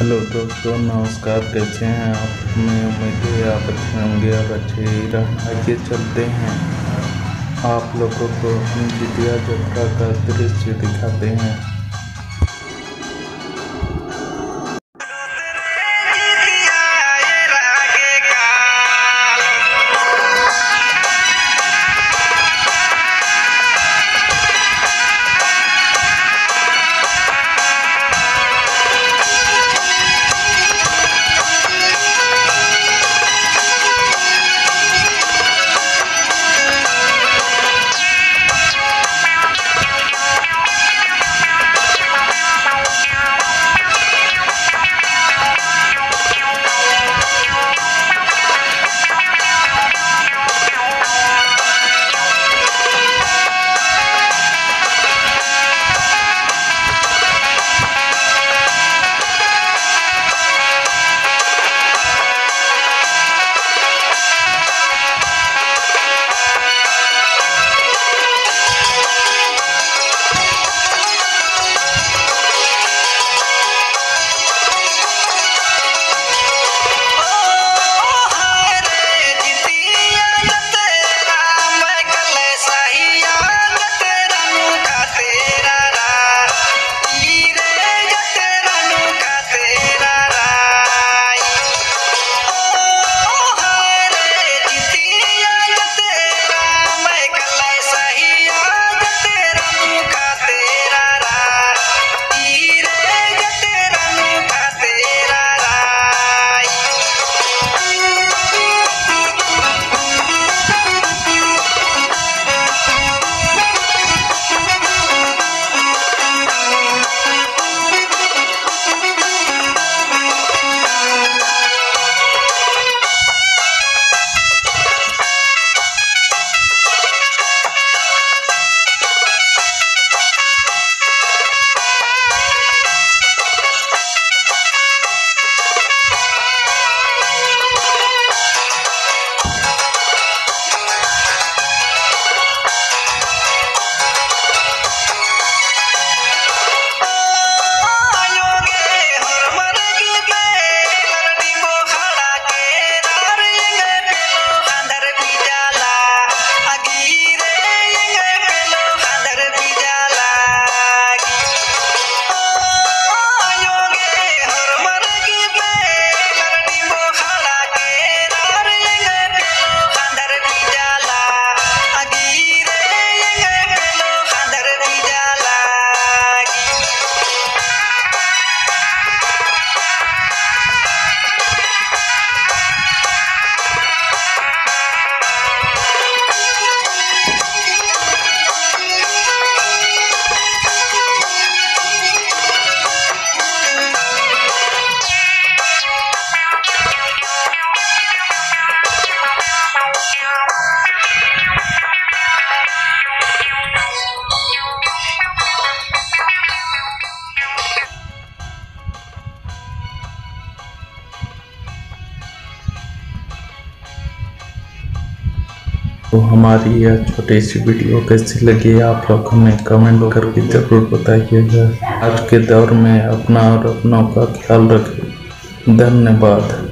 Hello दोस्तों, नमस्कार। कैसे हैं आप? मैं उम्मीद है आप अच्छे होंगे और अच्छे ही आइए चलते हैं। आप लोगों को अपनी जितिया जत्रा का दृश्य दिखाते हैं। तो हमारी यह छोटी सी वीडियो कैसी लगी, आप लोग हमें कमेंट करके ज़रूर बताइएगा। आज के दौर में अपना और अपनों का ख्याल रखें धन्यवाद।